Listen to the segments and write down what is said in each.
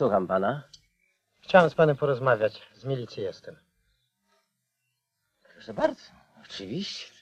Słucham pana. Chciałem z panem porozmawiać. Z milicji jestem. Proszę bardzo. Oczywiście.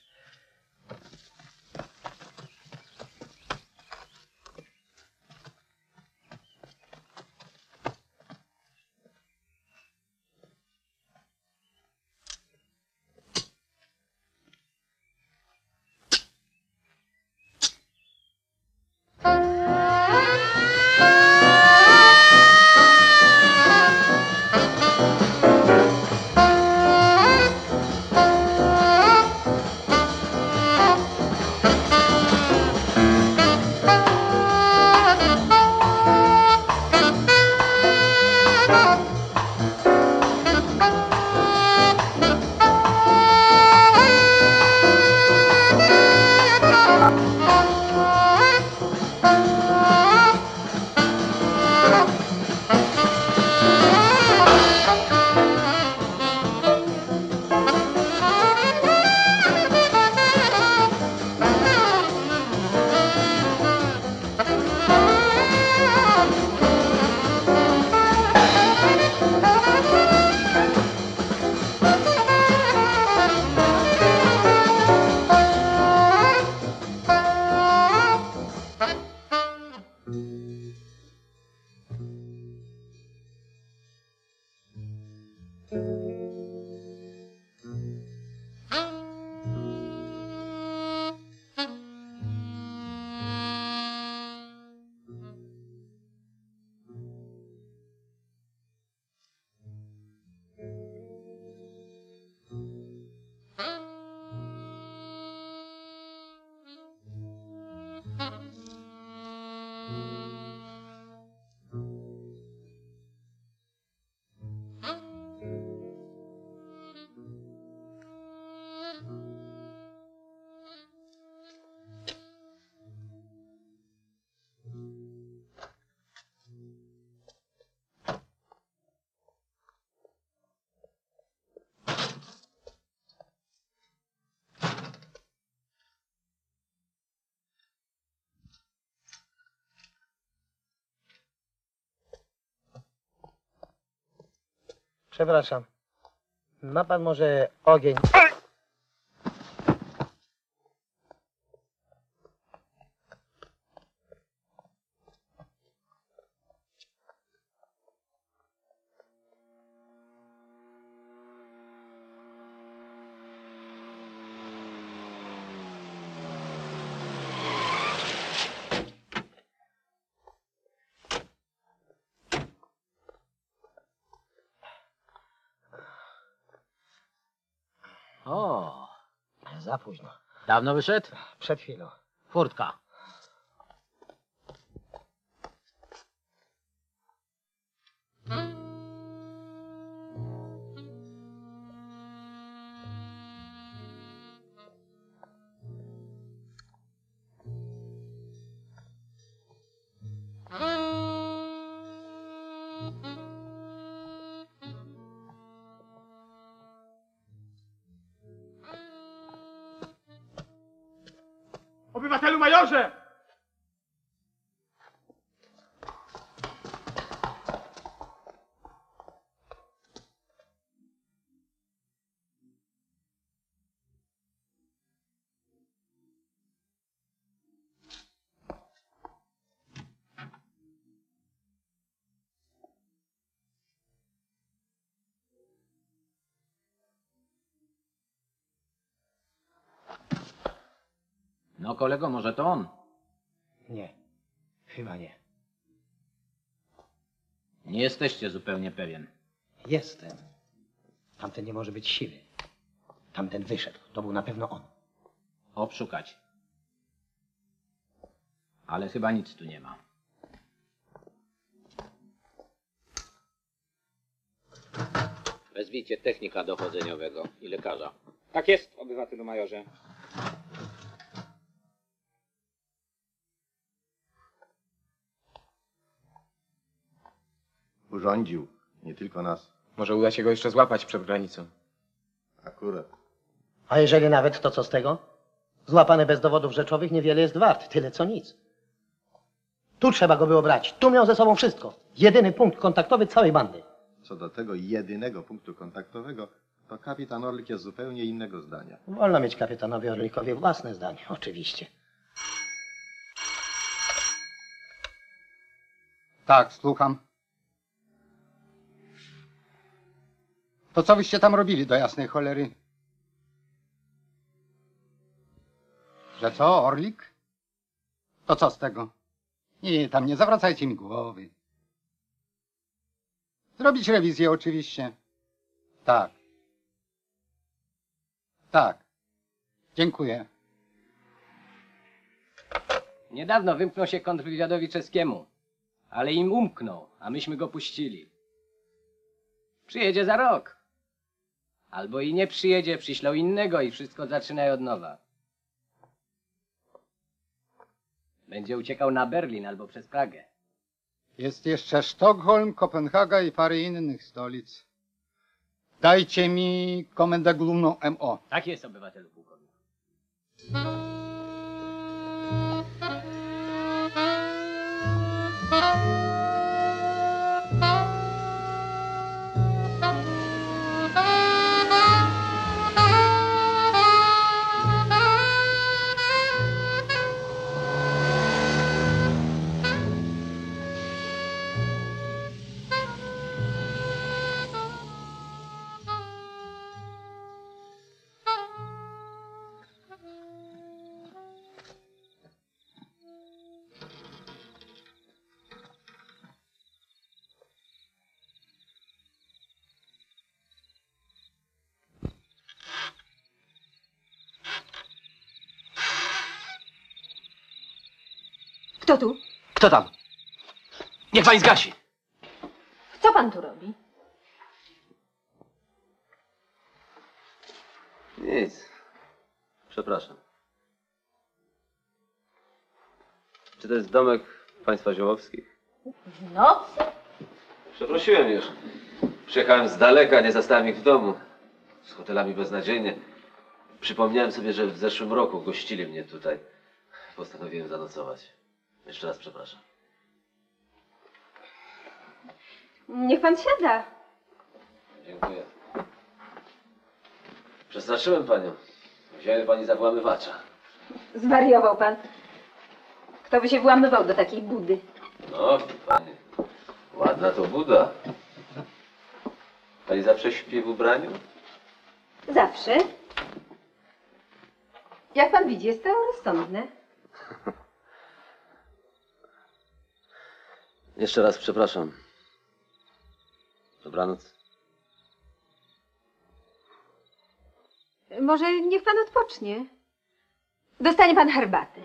Przepraszam. Ma pan może ogień? O, Za późno. Dawno wyszedł? Przed chwilą. Furtka. Obywatelu majorze! No kolego, może to on? Nie. Chyba nie. Nie jesteście zupełnie pewien. Jestem. Tamten nie może być siwy. Tamten wyszedł. To był na pewno on. Obszukać. Ale chyba nic tu nie ma. Wezwijcie technika dochodzeniowego i lekarza. Tak jest, obywatelu majorze. Urządził. Nie tylko nas. Może uda się go jeszcze złapać przed granicą. Akurat. A jeżeli nawet, to co z tego? Złapany bez dowodów rzeczowych niewiele jest wart. Tyle co nic. Tu trzeba go było brać. Tu miał ze sobą wszystko. Jedyny punkt kontaktowy całej bandy. Co do tego jedynego punktu kontaktowego, to kapitan Orlik jest zupełnie innego zdania. Wolno mieć kapitanowi Orlikowi własne zdanie, oczywiście. Tak, słucham. To co wyście tam robili do jasnej cholery? Że co, Orlik? To co z tego? Nie, tam nie zawracajcie mi głowy. Zrobić rewizję oczywiście. Tak. Tak. Dziękuję. Niedawno wymknął się kontrwywiadowi czeskiemu, ale im umknął, a myśmy go puścili. Przyjedzie za rok. Albo i nie przyjedzie, przyślą innego i wszystko zaczynają od nowa. Będzie uciekał na Berlin albo przez Pragę. Jest jeszcze Sztokholm, Kopenhaga i parę innych stolic. Dajcie mi komendę główną MO. Tak jest, obywatelu pułkownik. Kto tu? Kto tam? Niech pani zgasi! Co pan tu robi? Nic. Przepraszam. Czy to jest domek państwa Ziołowskich? W nocy? Przeprosiłem już. Przyjechałem z daleka, nie zastałem ich w domu. Z hotelami beznadziejnie. Przypomniałem sobie, że w zeszłym roku gościli mnie tutaj. Postanowiłem zanocować. Jeszcze raz przepraszam. Niech pan siada. Dziękuję. Przestraszyłem panią. Wziąłem pani za włamywacza. Zwariował pan. Kto by się włamywał do takiej budy? No, pani. Ładna to Buda. Pani zawsze śpi w ubraniu? Zawsze. Jak pan widzi, jest to Jeszcze raz przepraszam. Dobranoc. Może niech pan odpocznie. Dostanie pan herbaty.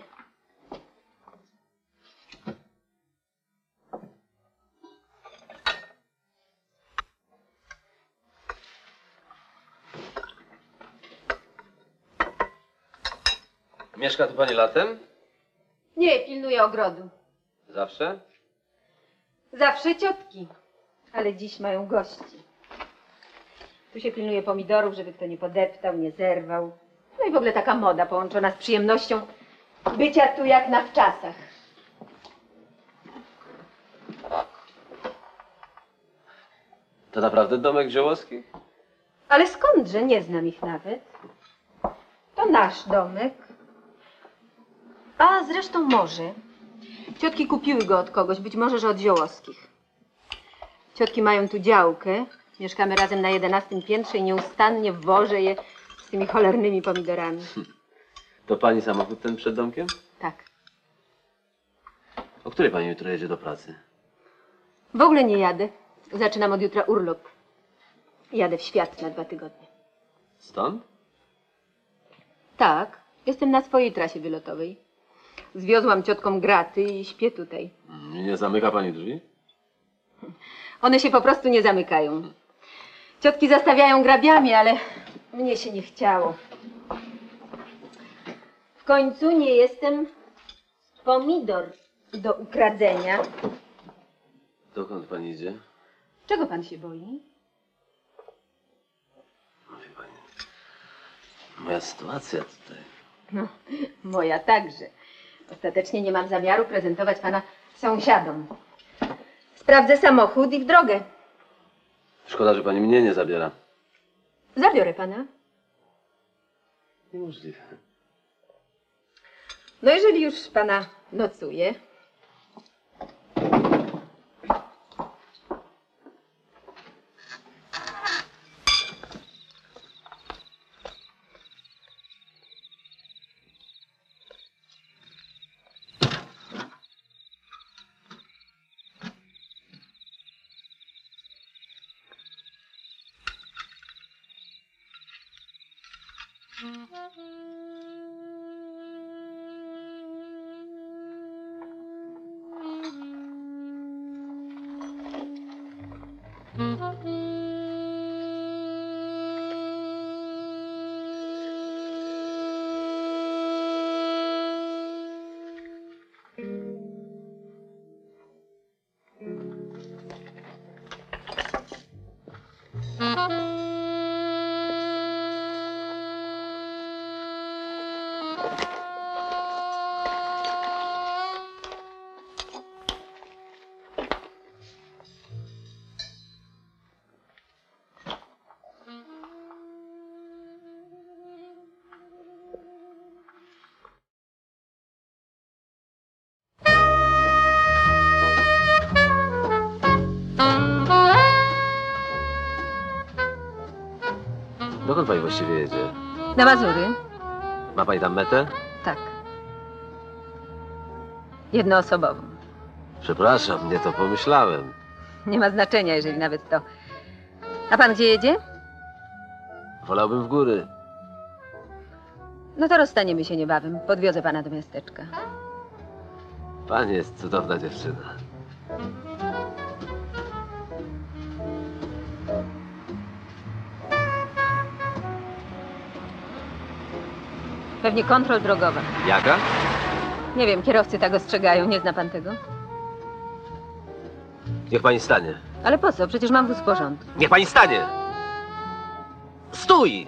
Mieszka tu pani latem? Nie, pilnuję ogrodu. Zawsze? Zawsze ciotki. Ale dziś mają gości. Tu się pilnuje pomidorów, żeby kto nie podeptał, nie zerwał. No i w ogóle taka moda połączona z przyjemnością bycia tu jak na wczasach. To naprawdę domek Ziołowskich? Ale skądże? Nie znam ich nawet. To nasz domek. A zresztą może. Ciotki kupiły go od kogoś, być może, że od Ziołowskich. Ciotki mają tu działkę. Mieszkamy razem na jedenastym piętrze i nieustannie wożę je z tymi cholernymi pomidorami. To pani samochód ten przed domkiem? Tak. O której pani jutro jedzie do pracy? W ogóle nie jadę. Zaczynam od jutra urlop. Jadę w świat na dwa tygodnie. Stąd? Tak, jestem na swojej trasie wylotowej. Zwiozłam ciotkom graty i śpię tutaj. Nie zamyka pani drzwi? One się po prostu nie zamykają. Ciotki zastawiają grabiami, ale mnie się nie chciało. W końcu nie jestem pomidor do ukradzenia. Dokąd pani idzie? Czego pan się boi? Wie pani. Moja sytuacja tutaj. No, moja także. Ostatecznie nie mam zamiaru prezentować pana Sąsiadom. Sprawdzę samochód i w drogę. Szkoda, że pani mnie nie zabiera. Zabiorę pana. Niemożliwe. No jeżeli już pana nocuje. Na Mazury? Ma pani tam metę? Tak. Jednoosobową. Przepraszam, nie to pomyślałem. Nie ma znaczenia, jeżeli nawet to. A pan gdzie jedzie? Wolałbym w góry. No to rozstaniemy się niebawem. Podwiozę pana do miasteczka. Pani jest cudowna dziewczyna. Pewnie kontrol drogowa. Jaka? Nie wiem, kierowcy tak ostrzegają. Nie zna pan tego? Niech pani stanie. Ale po co? Przecież mam wóz porządku. Niech pani stanie! Stój!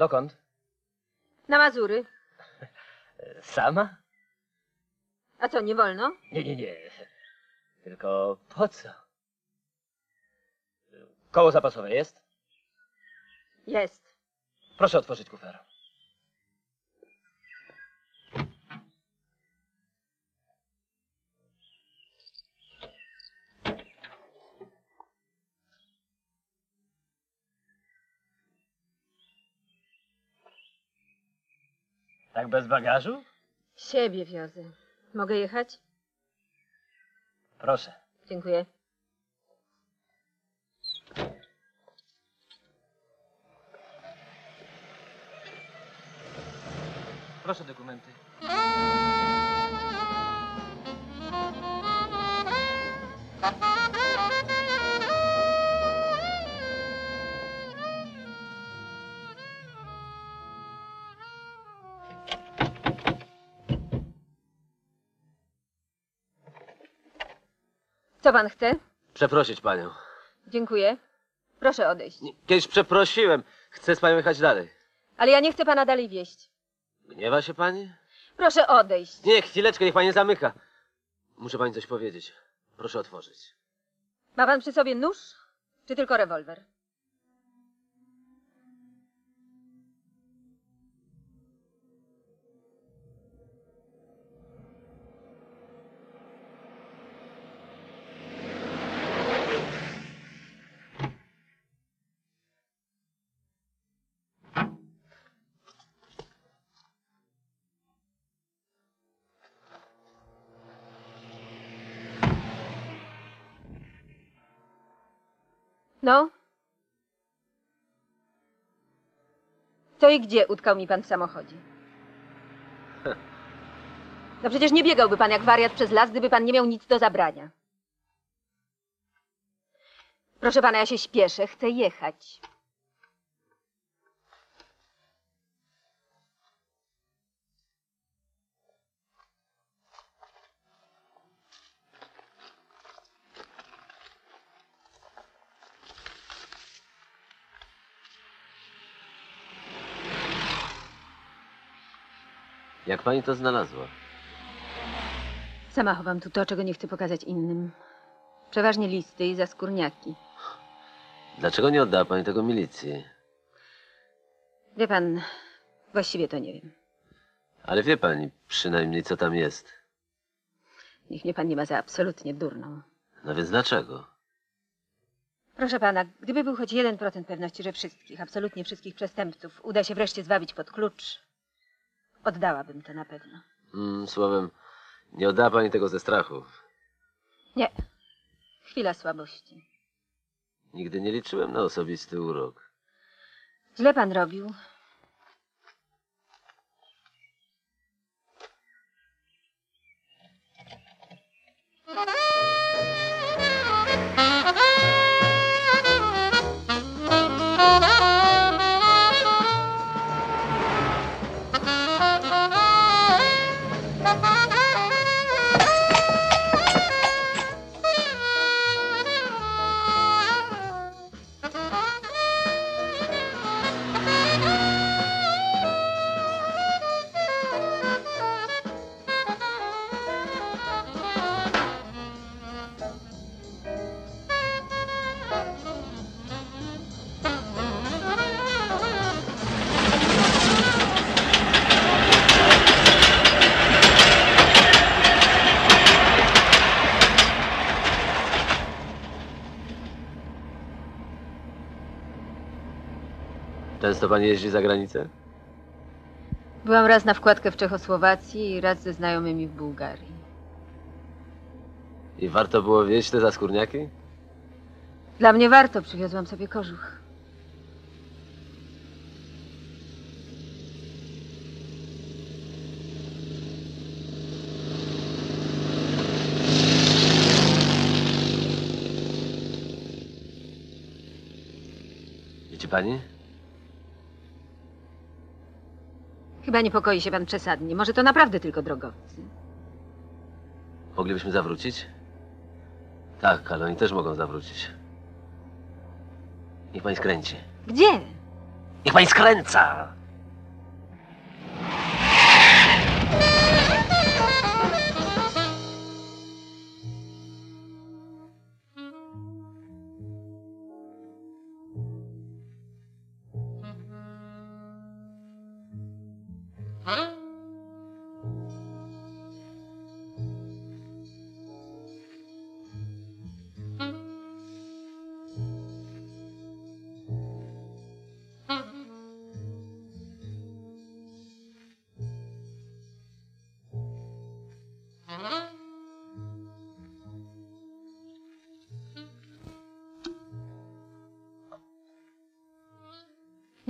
Dokąd? Na Mazury. Sama? A co, nie wolno? Nie, nie, nie. Tylko po co? Koło zapasowe jest? Jest. Proszę otworzyć kufer. Tak bez bagażu? Siebie wiozę. Mogę jechać? Proszę. Dziękuję. Proszę dokumenty. Co pan chce? Przeprosić panią. Dziękuję. Proszę odejść. Kiedyś przeprosiłem. Chcę z panią jechać dalej. Ale ja nie chcę pana dalej wieść. Gniewa się pani? Proszę odejść. Nie, chwileczkę, niech pani nie zamyka. Muszę pani coś powiedzieć. Proszę otworzyć. Ma pan przy sobie nóż? Czy tylko rewolwer? Co i gdzie utkał mi pan w samochodzie? No przecież nie biegałby pan jak wariat przez las, gdyby pan nie miał nic do zabrania. Proszę pana, ja się śpieszę, chcę jechać. Jak pani to znalazła? Sama chowam tu to, czego nie chcę pokazać innym. Przeważnie listy i zaskórniaki. Dlaczego nie oddała pani tego milicji? Wie pan, właściwie to nie wiem. Ale wie pani przynajmniej, co tam jest. Niech mnie pan nie ma za absolutnie durną. No więc dlaczego? Proszę pana, gdyby był choć jeden procent pewności, że wszystkich, absolutnie wszystkich przestępców uda się wreszcie zwabić pod klucz, oddałabym to na pewno. Mm, słowem, nie oddała pani tego ze strachu. Nie. Chwila słabości. Nigdy nie liczyłem na osobisty urok. Źle pan robił. Często pani jeździ za granicę? Byłam raz na wkładkę w Czechosłowacji i raz ze znajomymi w Bułgarii. I warto było wieść te zaskórniaki? Dla mnie warto, przywiozłam sobie kożuch. Widzi pani? Chyba niepokoi się pan przesadnie. Może to naprawdę tylko drogowcy. Moglibyśmy zawrócić? Tak, ale oni też mogą zawrócić. Niech pani skręci. Gdzie? Niech pani skręca!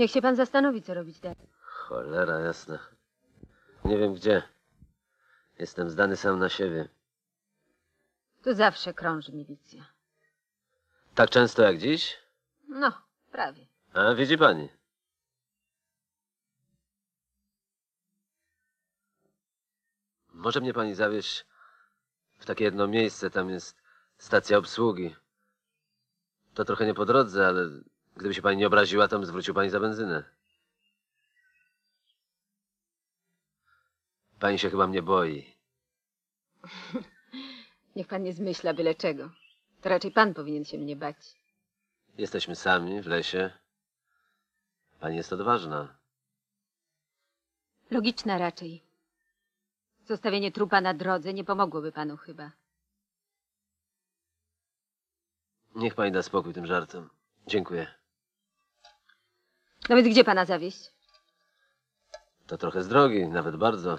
Niech się pan zastanowi, co robić dalej. Cholera jasna. Nie wiem gdzie. Jestem zdany sam na siebie. Tu zawsze krąży milicja. Tak często jak dziś? No, prawie. A widzi pani. Może mnie pani zawieźć w takie jedno miejsce, tam jest stacja obsługi. To trochę nie po drodze, ale gdyby się pani nie obraziła, tam zwrócił pani za benzynę. Pani się chyba mnie boi. Niech pan nie zmyśla byle czego. To raczej pan powinien się mnie bać. Jesteśmy sami w lesie. Pani jest odważna. Logiczna raczej. Zostawienie trupa na drodze nie pomogłoby panu chyba. Niech pani da spokój tym żartem. Dziękuję. No więc gdzie pana zawieść? To trochę z drogi, nawet bardzo.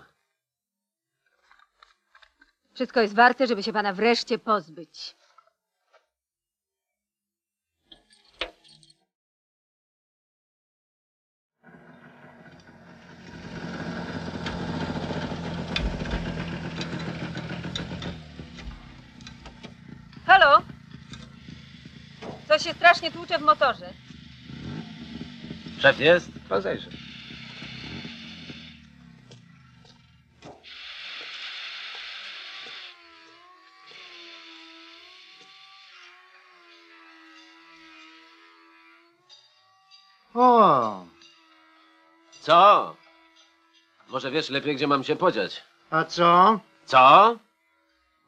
Wszystko jest warte, żeby się pana wreszcie pozbyć. Halo? Coś się strasznie tłucze w motorze. Szef jest? Pan zajrzy. O, Co? Może wiesz lepiej, gdzie mam się podziać. A co? Co?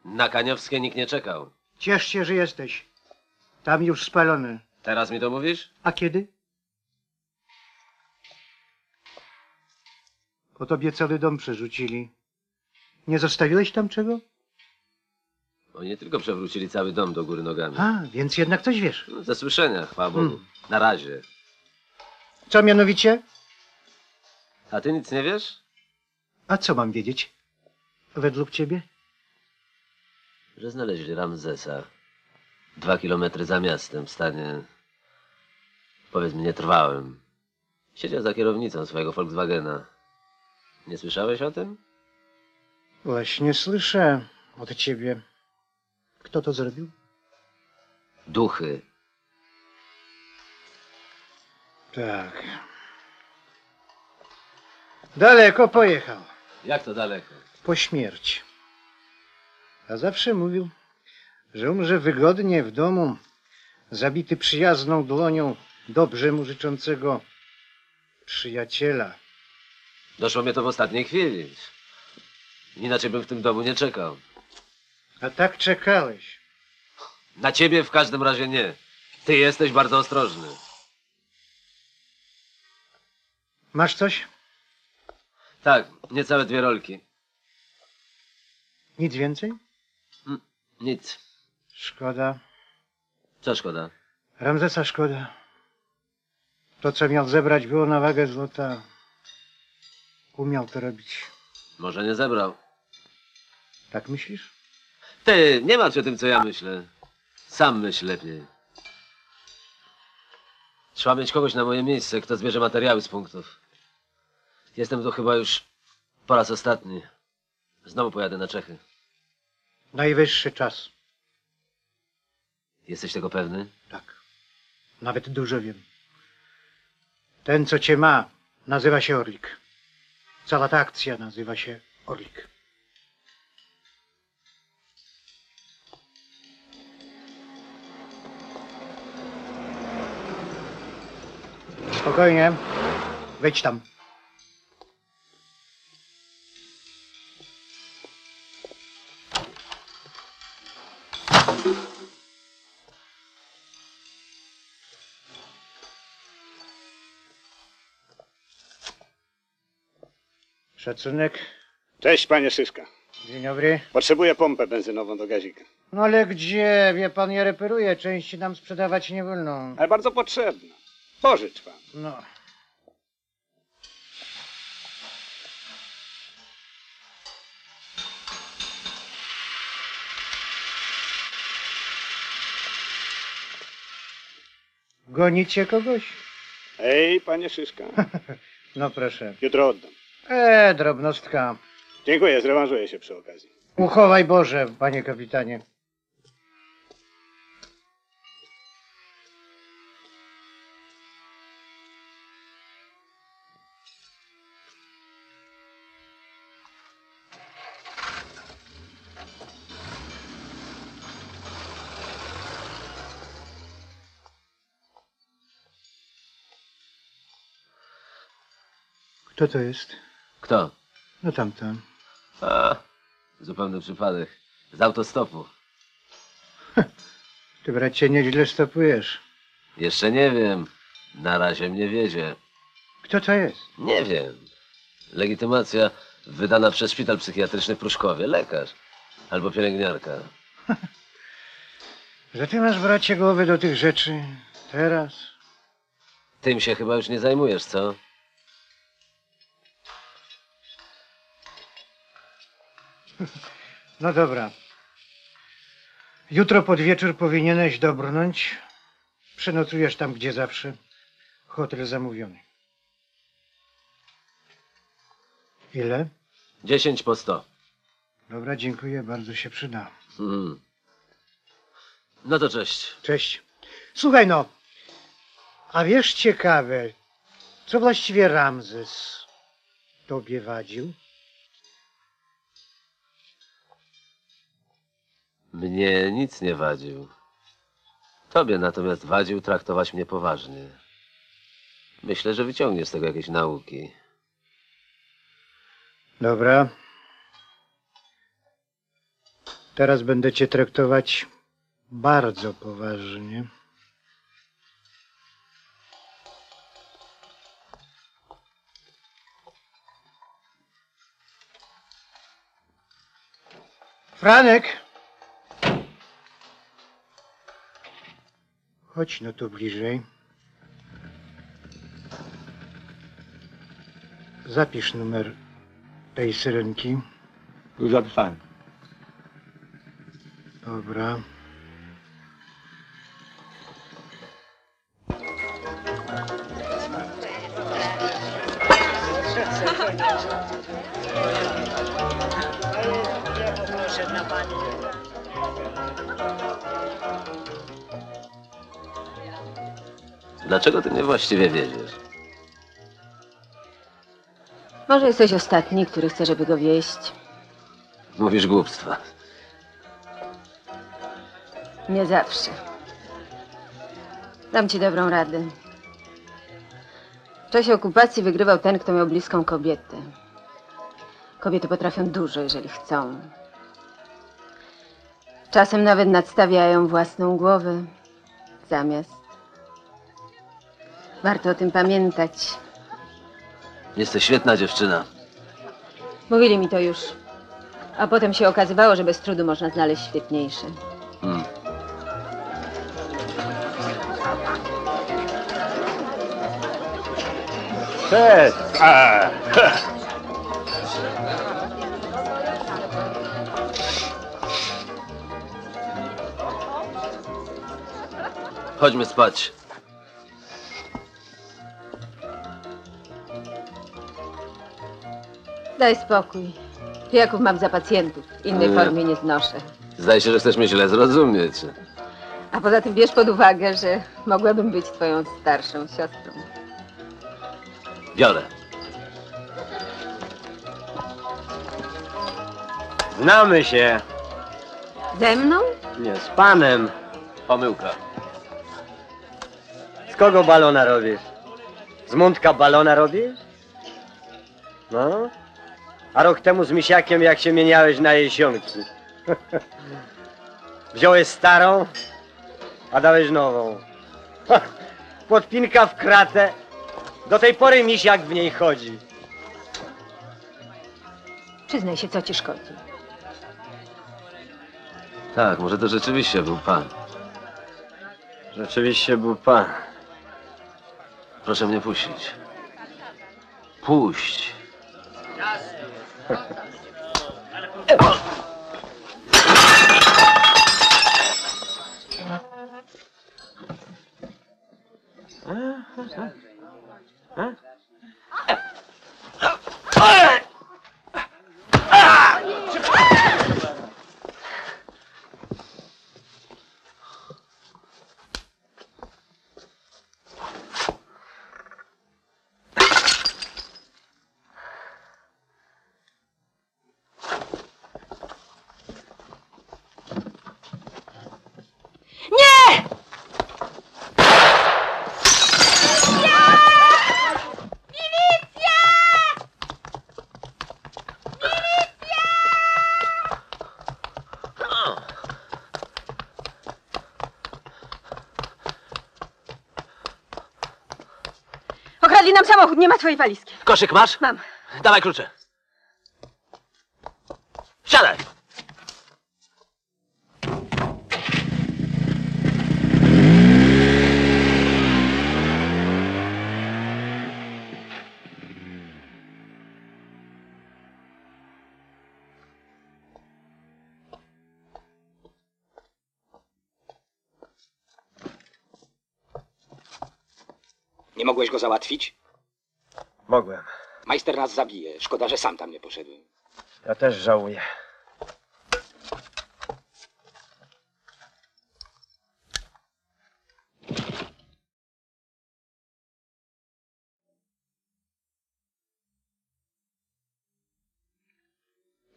Na Kaniowskie nikt nie czekał. Ciesz się, że jesteś. Tam już spalony. Teraz mi to mówisz? A kiedy? Po tobie cały dom przerzucili. Nie zostawiłeś tam czego? Oni nie tylko przewrócili cały dom do góry nogami. A, więc jednak coś wiesz. No, ze słyszenia, chwała Bogu. Hmm. Na razie. Co mianowicie? A ty nic nie wiesz? A co mam wiedzieć? Według ciebie? Że znaleźli Ramzesa. Dwa kilometry za miastem, w stanie... Powiedz mi, nietrwałym. Siedział za kierownicą swojego Volkswagena. Nie słyszałeś o tym? Właśnie słyszę od ciebie. Kto to zrobił? Duchy. Tak. Daleko pojechał. Jak to daleko? Po śmierci. A zawsze mówił, że umrze wygodnie w domu, zabity przyjazną dłonią dobrze mu życzącego przyjaciela. Doszło mnie to w ostatniej chwili. Inaczej bym w tym domu nie czekał. A tak czekałeś. Na ciebie w każdym razie nie. Ty jesteś bardzo ostrożny. Masz coś? Tak, niecałe dwie rolki. Nic więcej? Nic. Szkoda. Co szkoda? Ramzesa szkoda. To, co miał zebrać, było na wagę złota. Umiał to robić. Może nie zebrał. Tak myślisz? Ty, nie martw się tym, co ja myślę. Sam myśl lepiej. Trzeba mieć kogoś na moje miejsce, kto zbierze materiały z punktów. Jestem tu chyba już po raz ostatni. Znowu pojadę na Czechy. Najwyższy czas. Jesteś tego pewny? Tak. Nawet dużo wiem. Ten, co cię ma, nazywa się Orlik. Cała ta akcja nazywa się Orlik. Spokojnie. Wejdź tam. Szacunek. Cześć, panie Szyszka. Dzień dobry. Potrzebuję pompę benzynową do gazika. No ale gdzie? Wie pan, ja reperuję. Części nam sprzedawać nie wolno. Ale bardzo potrzebna. Pożycz pan. No. Gonicie kogoś? Ej, panie Szyszka. No proszę. Jutro oddam. E, drobnostka. Dziękuję, zrewanżuję się przy okazji. Uchowaj Boże, panie kapitanie. Kto to jest? Kto? No tamta. A, zupełny przypadek. Z autostopu. Ty bracie nieźle stopujesz. Jeszcze nie wiem. Na razie mnie wiedzie. Kto to jest? Nie wiem. Legitymacja wydana przez szpital psychiatryczny w Pruszkowie. Lekarz. Albo pielęgniarka. Że ty masz bracie głowy do tych rzeczy. Teraz. Tym się chyba już nie zajmujesz, co? No dobra. Jutro pod wieczór powinieneś dobrnąć. Przenocujesz tam, gdzie zawsze. Hotel zamówiony. Ile? Dziesięć po sto. Dobra, dziękuję, bardzo się przyda. Hmm. No to cześć. Cześć. Słuchaj no, a wiesz ciekawe, co właściwie Ramzes tobie wadził? Mnie nic nie wadził. Tobie natomiast wadził traktować mnie poważnie. Myślę, że wyciągniesz z tego jakieś nauki. Dobra. Teraz będę cię traktować bardzo poważnie. Franek! Chodź no tu bliżej. Zapisz numer tej syrenki. Już zapisałem. Dobra. Dlaczego ty mnie właściwie wiedziesz? Może jesteś ostatni, który chce, żeby go wieść. Mówisz głupstwa. Nie zawsze. Dam ci dobrą radę. W czasie okupacji wygrywał ten, kto miał bliską kobietę. Kobiety potrafią dużo, jeżeli chcą. Czasem nawet nadstawiają własną głowę. Zamiast. Warto o tym pamiętać. Jesteś świetna dziewczyna. Mówili mi to już. A potem się okazywało, że bez trudu można znaleźć świetniejsze. Hmm. Cześć! A, Chodźmy spać. Daj spokój. Pijaków mam za pacjentów. Innej Nie. formie nie znoszę. Zdaje się, że chcesz mnie źle zrozumieć. A poza tym bierz pod uwagę, że mogłabym być twoją starszą siostrą. Biorę. Znamy się. Ze mną? Nie, z panem. Pomyłka. Z kogo balona robisz? Z mundka balona robisz? No. A rok temu z misiakiem jak się mieniałeś na jesionki. Wziąłeś starą, a dałeś nową. Podpinka w kratę. Do tej pory misiak w niej chodzi. Przyznaj się, co ci szkodzi. Tak, może to rzeczywiście był pan. Rzeczywiście był pan. Proszę mnie puścić. Puść. 아, 아, 아. Nam samochód, nie ma twojej walizki. Koszyk masz? Mam. Dawaj klucze. Siadaj. Nie mogłeś go załatwić? Mogłem. Majster nas zabije. Szkoda, że sam tam nie poszedłem. Ja też żałuję.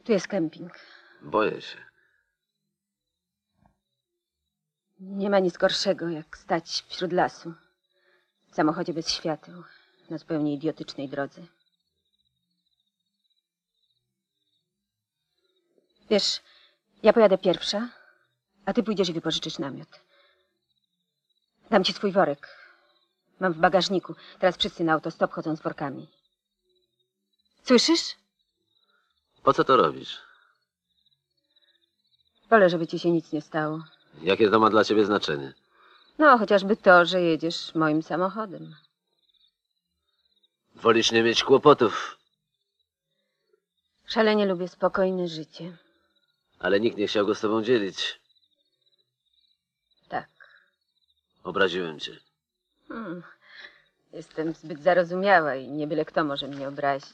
Tu jest kemping. Boję się. Nie ma nic gorszego, jak stać wśród lasu. W samochodzie bez świateł, na zupełnie idiotycznej drodze. Wiesz, ja pojadę pierwsza, a ty pójdziesz i wypożyczysz namiot. Dam ci swój worek. Mam w bagażniku. Teraz wszyscy na autostop chodzą z workami. Słyszysz? Po co to robisz? Wolę, żeby ci się nic nie stało. Jakie to ma dla ciebie znaczenie? No, chociażby to, że jedziesz moim samochodem. Wolisz nie mieć kłopotów, Szalenie lubię spokojne życie. ale nikt nie chciał go z tobą dzielić. Tak. Obraziłem cię. Hmm. Jestem zbyt zarozumiała i nie byle kto może mnie obrazić.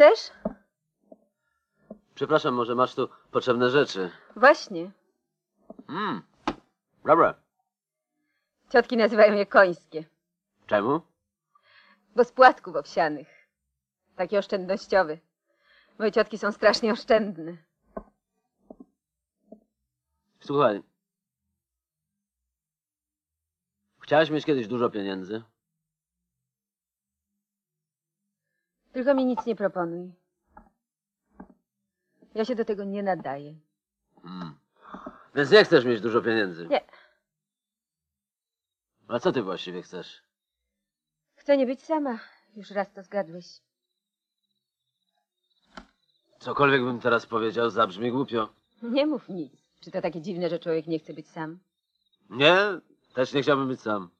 Chcesz? Przepraszam, może masz tu potrzebne rzeczy. Właśnie. Mm. Dobra. Ciotki nazywają je końskie, Czemu? bo z płatków owsianych. Takie oszczędnościowe. Moje ciotki są strasznie oszczędne. Słuchaj. Chciałaś mieć kiedyś dużo pieniędzy? Tylko mi nic nie proponuj. Ja się do tego nie nadaję. Mm. Więc nie chcesz mieć dużo pieniędzy. Nie. A co ty właściwie chcesz? Chcę nie być sama. Już raz to zgadłeś. Cokolwiek bym teraz powiedział, zabrzmi głupio. Nie mów nic. Czy to takie dziwne, że człowiek nie chce być sam? Nie, też nie chciałbym być sam.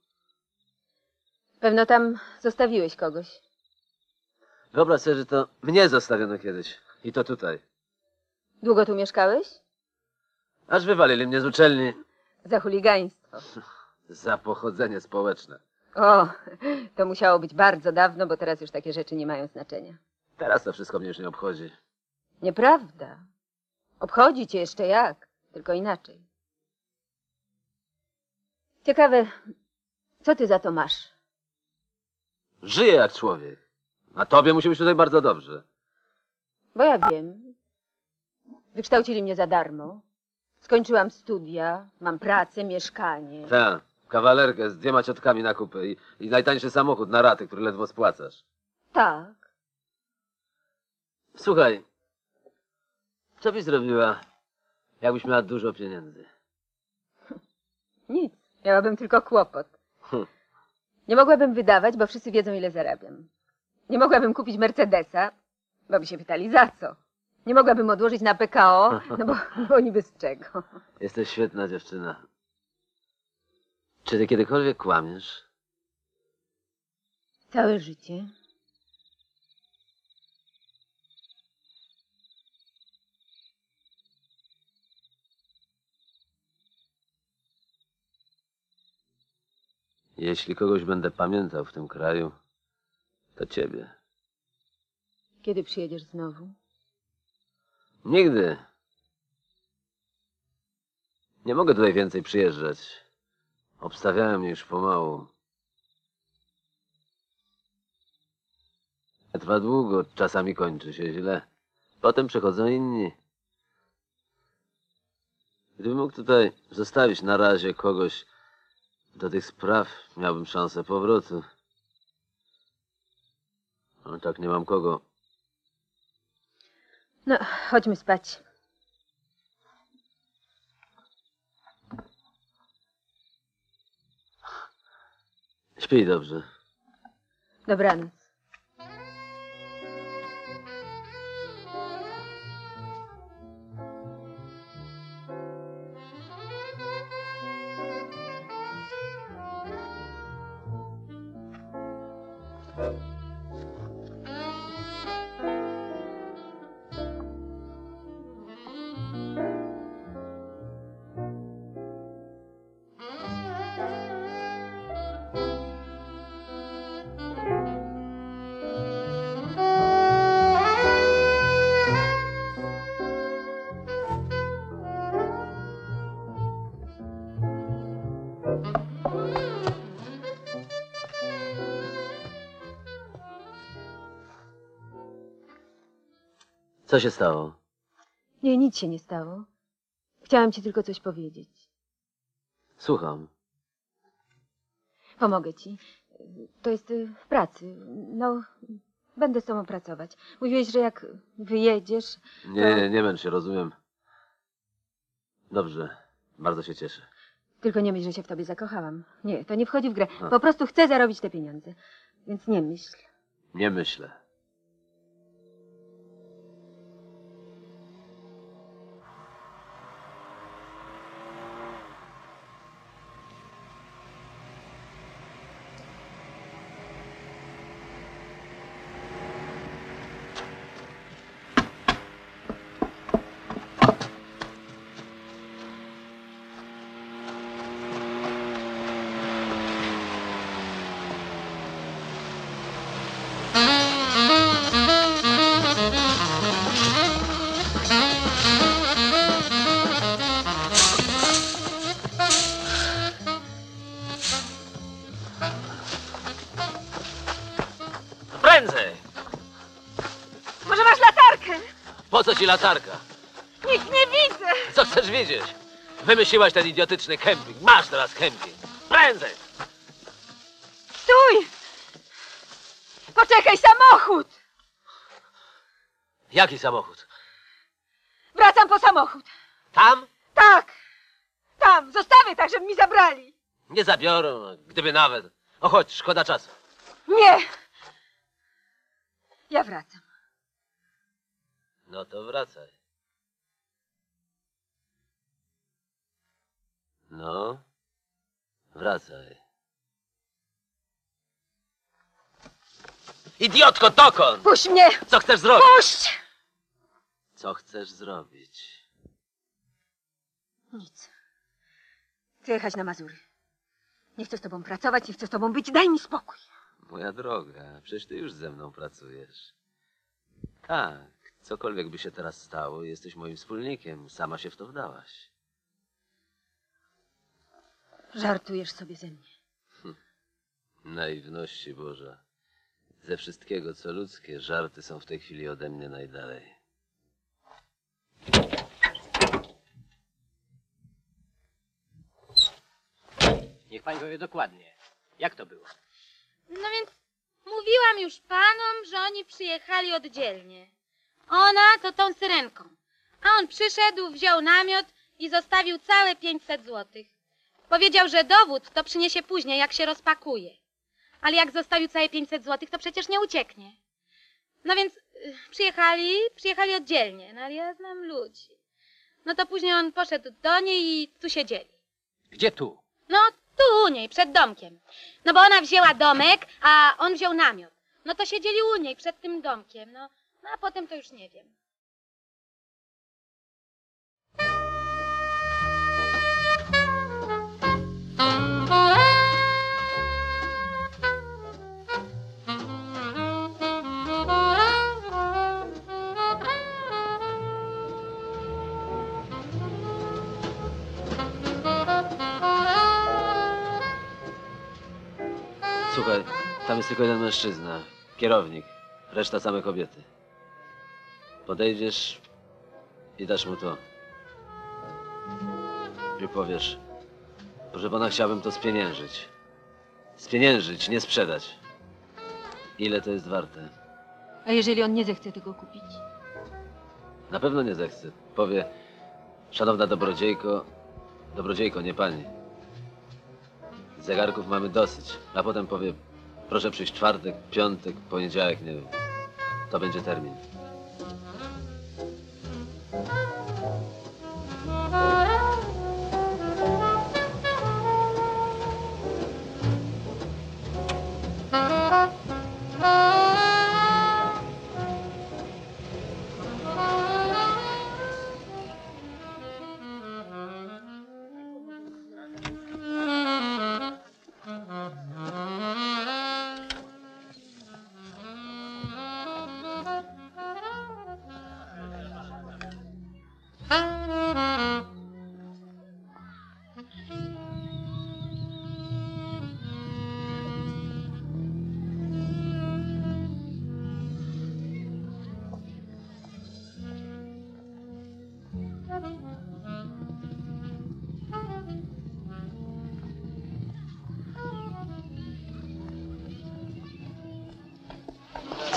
Pewno tam zostawiłeś kogoś. Wyobraź sobie, że to mnie zostawiono kiedyś. I to tutaj. Długo tu mieszkałeś? Aż wywalili mnie z uczelni Za chuligaństwo. za pochodzenie społeczne. O, to musiało być bardzo dawno, bo teraz już takie rzeczy nie mają znaczenia. Teraz to wszystko mnie już nie obchodzi. Nieprawda. Obchodzi cię jeszcze jak, tylko inaczej. Ciekawe, co ty za to masz? Żyję jak człowiek. A tobie musi być tutaj bardzo dobrze. Bo ja wiem. Wykształcili mnie za darmo. Skończyłam studia, mam pracę, mieszkanie. Tak, kawalerkę z dwiema ciotkami na kupę i, i najtańszy samochód na raty, który ledwo spłacasz. Tak. Słuchaj, co byś zrobiła, jakbyś miała dużo pieniędzy? Nic. Miałabym tylko kłopot. Hm. Nie mogłabym wydawać, bo wszyscy wiedzą, ile zarabiam. Nie mogłabym kupić Mercedesa, bo by się pytali za co. Nie mogłabym odłożyć na PKO, no bo, bo niby z czego. Jesteś świetna dziewczyna. Czy ty kiedykolwiek kłamiesz? Całe życie. Jeśli kogoś będę pamiętał w tym kraju, to ciebie. Kiedy przyjedziesz znowu? Nigdy. Nie mogę tutaj więcej przyjeżdżać. Obstawiałem mnie już pomału. Trwa długo, czasami kończy się źle. Potem przychodzą inni. Gdybym mógł tutaj zostawić na razie kogoś do tych spraw, miałbym szansę powrotu. Ale tak nie mam kogo. No, chodźmy spać. Śpij dobrze. Dobranoc. Co się stało? Nie, nic się nie stało. Chciałam ci tylko coś powiedzieć. Słucham. Pomogę ci. To jest y, w pracy. No, będę z tobą pracować. Mówiłeś, że jak wyjedziesz, Nie, nie, nie męcz się, rozumiem. Dobrze, bardzo się cieszę. tylko nie myśl, że się w tobie zakochałam. Nie, to nie wchodzi w grę. Po prostu chcę zarobić te pieniądze. Więc nie myśl. Nie myślę. Ci latarka? Nic nie widzę! Co chcesz wiedzieć? Wymyśliłaś ten idiotyczny kemping. Masz teraz kemping. Prędzej! Stój! Poczekaj, samochód! Jaki samochód? Wracam po samochód. Tam? Tak! Tam! Zostawię tak, żeby mi zabrali! Nie zabiorą, gdyby nawet. O chodź, szkoda czasu. Nie! Ja wracam. No to wracaj. No, wracaj. Idiotko, dokąd? Puść mnie! Co chcesz zrobić? Puść! Co chcesz zrobić? Nic. Chcę jechać na Mazury. Nie chcę z tobą pracować, nie chcę z tobą być. Daj mi spokój. Moja droga, przecież ty już ze mną pracujesz. Tak, cokolwiek by się teraz stało, jesteś moim wspólnikiem. Sama się w to wdałaś. Żartujesz sobie ze mnie. Naiwności Boża. Ze wszystkiego, co ludzkie, żarty są w tej chwili ode mnie najdalej. Niech pani powie dokładnie. Jak to było? No więc mówiłam już panom, że oni przyjechali oddzielnie. Ona to tą syrenką. A on przyszedł, wziął namiot i zostawił całe 500 złotych. Powiedział, że dowód to przyniesie później, jak się rozpakuje. Ale jak zostawił całe 500 złotych, to przecież nie ucieknie. No więc y, przyjechali, przyjechali oddzielnie, no ale ja znam ludzi. No to później on poszedł do niej i tu siedzieli. Gdzie tu? No, tu u niej, przed domkiem. No bo ona wzięła domek, a on wziął namiot. No to siedzieli u niej, przed tym domkiem. No, no a potem to już nie wiem. Słuchaj, tam jest tylko jeden mężczyzna, kierownik, reszta same kobiety. Podejdziesz i dasz mu to. I powiesz, proszę pana, chciałbym to spieniężyć. Spieniężyć, nie sprzedać. Ile to jest warte? A jeżeli on nie zechce tego kupić? Na pewno nie zechce. Powie, szanowna dobrodziejko, dobrodziejko, nie pani. Zegarków mamy dosyć. A potem powie, proszę przyjść czwartek, piątek, poniedziałek, nie wiem. To będzie termin.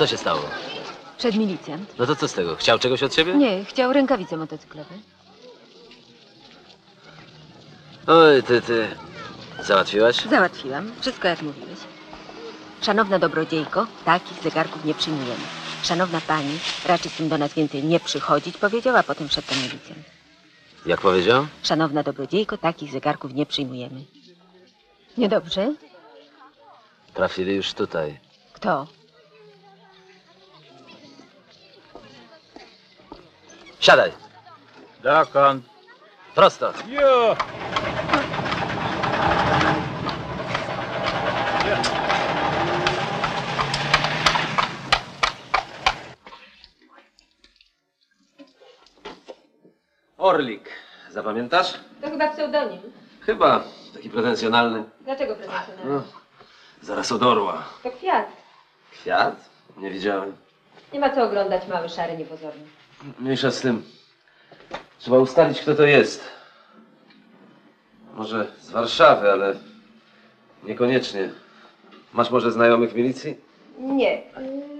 Co się stało? Przed milicjant. No to co z tego? Chciał czegoś od ciebie? Nie, chciał rękawice motocyklowe. Oj, ty, ty. Załatwiłaś? Załatwiłam. Wszystko jak mówiłeś. Szanowna dobrodziejko, takich zegarków nie przyjmujemy. Szanowna pani, raczy z tym do nas więcej nie przychodzić, powiedział, a potem szedł ten milicjant. Jak powiedział? Szanowna dobrodziejko, takich zegarków nie przyjmujemy. Niedobrze? Trafili już tutaj. Kto? Siadaj. Dokąd? Prosto. Jo! Orlik. Zapamiętasz? To chyba pseudonim. Chyba. Taki pretensjonalny. Dlaczego pretensjonalny? No, zaraz od orła. To kwiat. Kwiat? Nie widziałem. Nie ma co oglądać, mały, szary, niepozorny. Mniejsza z tym. Trzeba ustalić, kto to jest. Może z Warszawy, ale niekoniecznie. Masz może znajomych w milicji? Nie,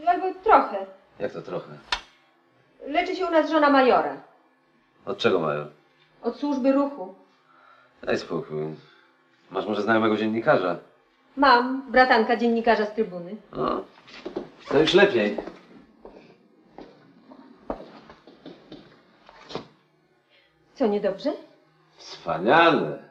albo trochę. Jak to trochę? Leczy się u nas żona majora. Od czego mają? Od służby ruchu. Daj spokój. Masz może znajomego dziennikarza? Mam, bratanka dziennikarza z trybuny. No, to już lepiej. Co, niedobrze? Wspaniale.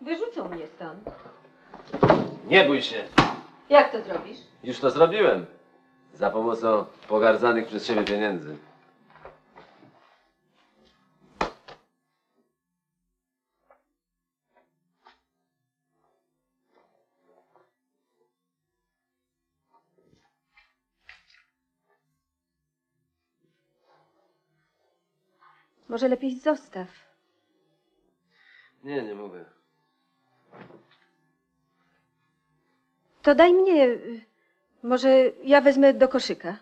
Wyrzucą mnie stąd. Nie bój się. Jak to zrobisz? Już to zrobiłem. Za pomocą pogardzanych przez ciebie pieniędzy. Może lepiej zostaw. Nie, nie mogę. To daj mnie. y, Może ja wezmę do koszyka.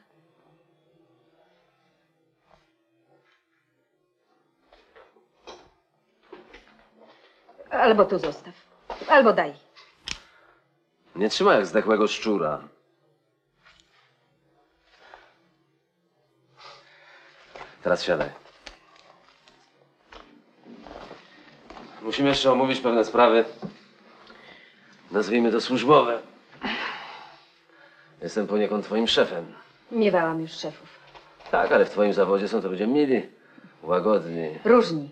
Albo tu zostaw. Albo daj. Nie trzymaj jak zdechłego szczura. Teraz siadaj. Musimy jeszcze omówić pewne sprawy. Nazwijmy to służbowe. Jestem poniekąd twoim szefem. Miewałam już szefów. Tak, ale w twoim zawodzie są to ludzie mili, łagodni. Różni.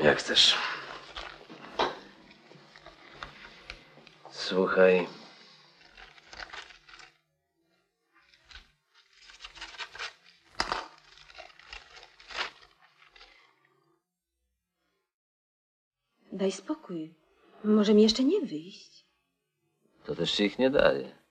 Jak chcesz. Słuchaj. Daj spokój. Może mi jeszcze nie wyjść. To też ci ich nie daje.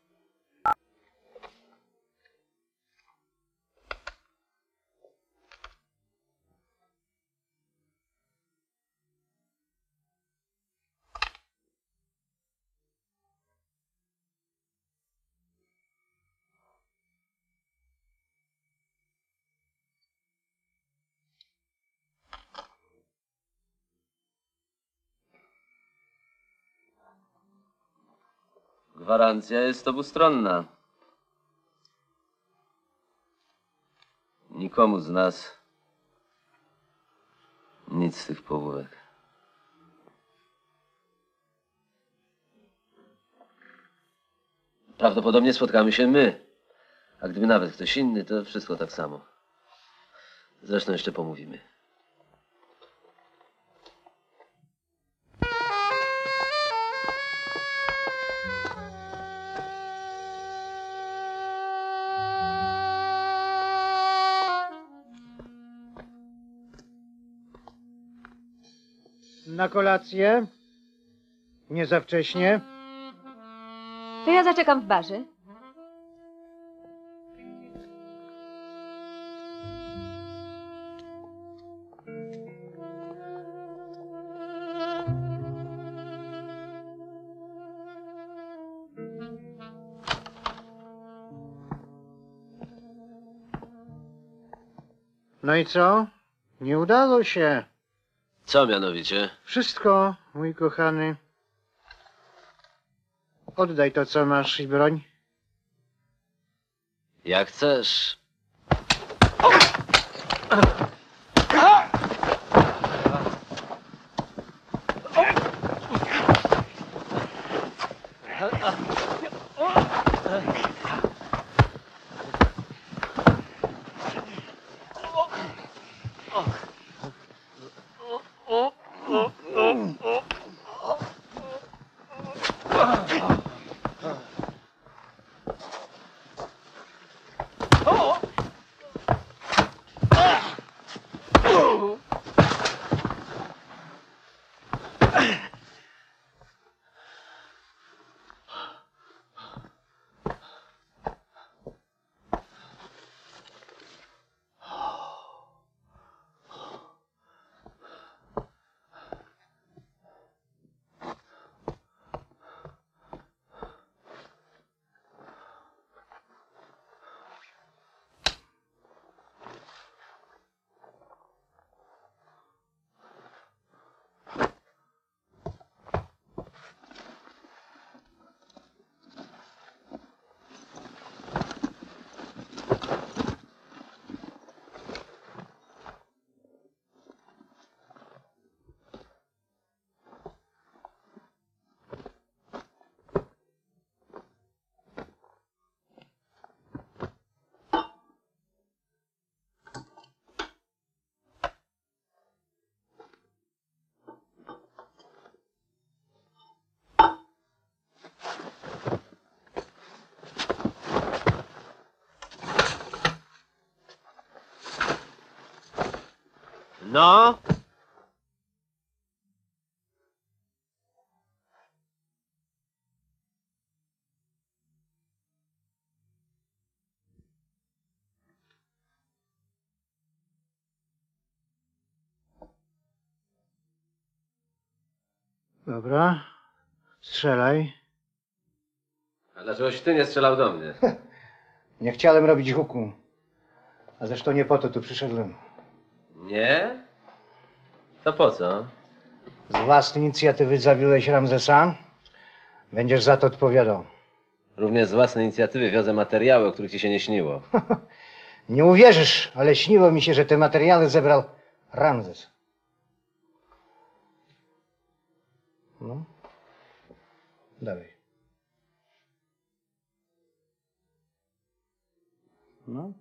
Gwarancja jest obustronna. Nikomu z nas nic z tych połówek. Prawdopodobnie spotkamy się my. A gdyby nawet ktoś inny, to wszystko tak samo. Zresztą jeszcze pomówimy. na kolację? Nie za wcześnie? To ja zaczekam w barze. No i co? Nie udało się. Co mianowicie? Wszystko, mój kochany. Oddaj to, co masz i broń. Jak chcesz. No? Dobra. Strzelaj. A dlaczegoś ty nie strzelał do mnie? Nie chciałem robić huku. A zresztą nie po to tu przyszedłem. Nie? To po co? Z własnej inicjatywy zabiłeś Ramzesa. Będziesz za to odpowiadał. Również z własnej inicjatywy wiozę materiały, o których ci się nie śniło. Nie uwierzysz, ale śniło mi się, że te materiały zebrał Ramzes. No. Dalej. No.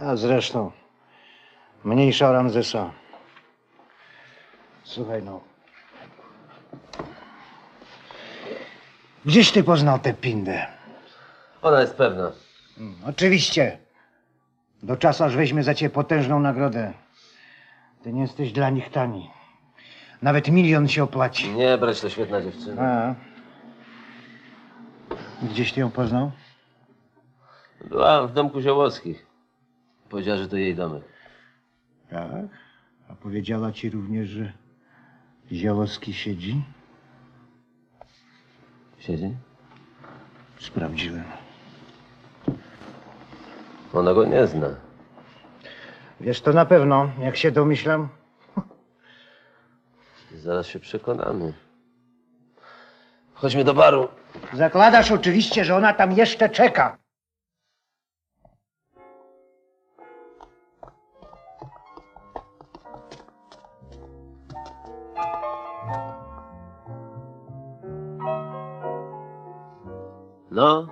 A zresztą, mniejsza o Ramzesa. Słuchaj no. Gdzieś ty poznał tę pindę? Ona jest pewna. Mm, Oczywiście. Do czasu, aż weźmie za ciebie potężną nagrodę. Ty nie jesteś dla nich tani. Nawet milion się opłaci. Nie, brać to świetna dziewczyna. A. Gdzieś ty ją poznał? Była w domku Ziołockich. Powiedziała, że to jej domek. Tak. A powiedziała ci również, że Ziołowski siedzi? Siedzi? Sprawdziłem. Ona go nie zna. Wiesz to na pewno, jak się domyślam. Zaraz się przekonamy. Chodźmy do baru. Zakładasz oczywiście, że ona tam jeszcze czeka. No,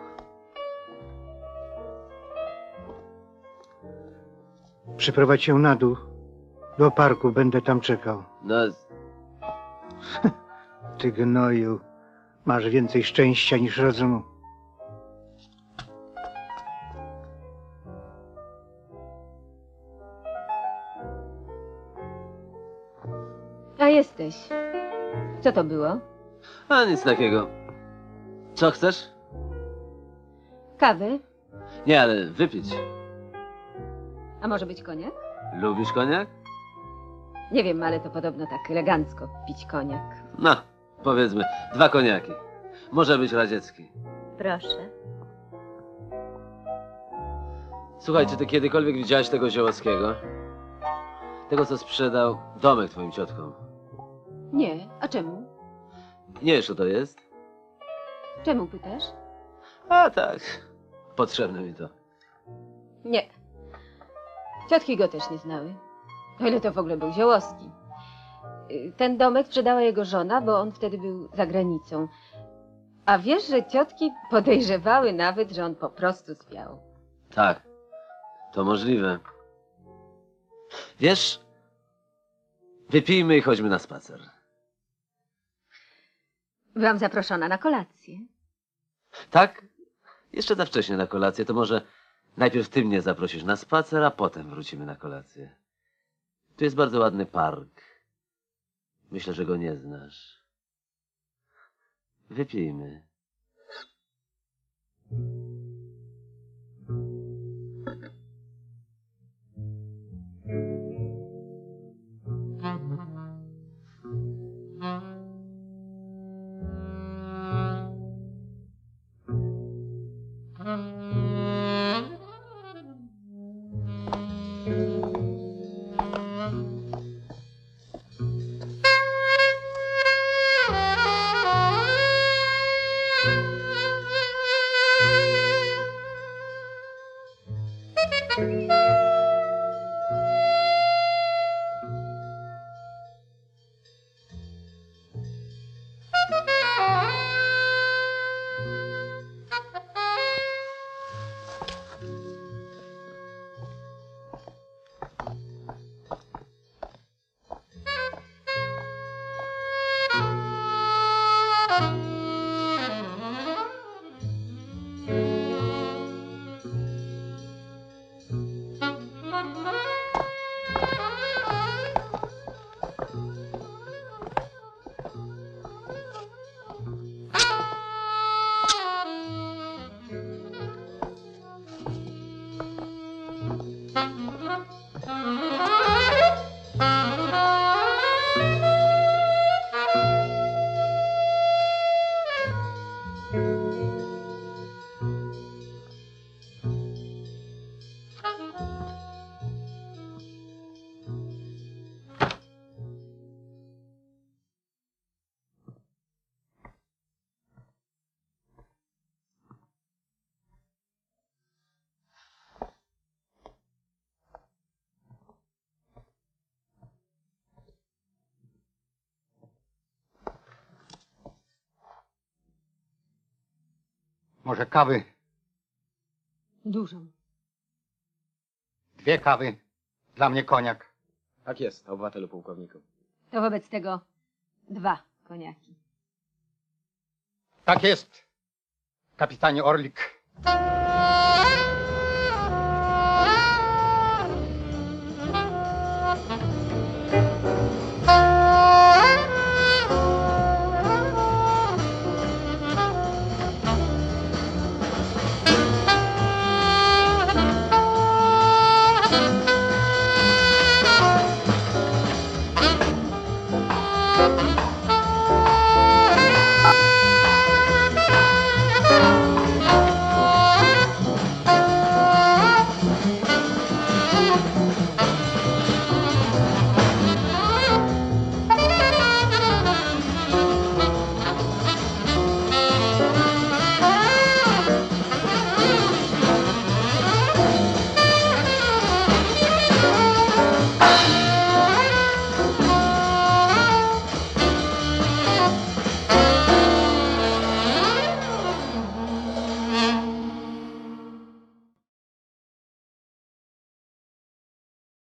Przyprowadź ją na dół. Do parku, będę tam czekał. no, Ty gnoju, masz więcej szczęścia niż rozumu. A jesteś. Co to było? a nic takiego. Co chcesz? Kawy? Nie, ale wypić. A może być koniak? Lubisz koniak? Nie wiem, ale to podobno tak elegancko pić koniak. No, powiedzmy, dwa koniaki. Może być radziecki. Proszę. Słuchaj, czy ty kiedykolwiek widziałeś tego Ziołowskiego? Tego, co sprzedał domek twoim ciotkom. Nie, a czemu? Nie wiesz, co to jest? Czemu pytasz? A tak, potrzebne mi to. Nie. Ciotki go też nie znały. O ile to w ogóle był Ziołowski. Ten domek sprzedała jego żona, bo on wtedy był za granicą. A wiesz, że ciotki podejrzewały nawet, że on po prostu zwiał. Tak, to możliwe. Wiesz, wypijmy i chodźmy na spacer. Byłam zaproszona na kolację. Tak? Jeszcze za wcześnie na kolację, to może najpierw ty mnie zaprosisz na spacer, a potem wrócimy na kolację. Tu jest bardzo ładny park. Myślę, że go nie znasz. Wypijmy. Może kawy? Dużą. Dwie kawy. Dla mnie koniak. Tak jest, obywatelu pułkowniku. To wobec tego dwa koniaki. Tak jest, kapitanie Orlik.